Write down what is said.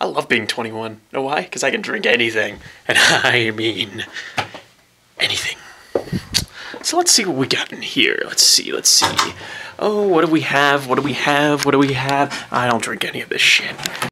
I love being 21. Know why? Because I can drink anything. And I mean anything. So let's see what we got in here. Let's see, let's see. Oh, what do we have? What do we have? What do we have? I don't drink any of this shit.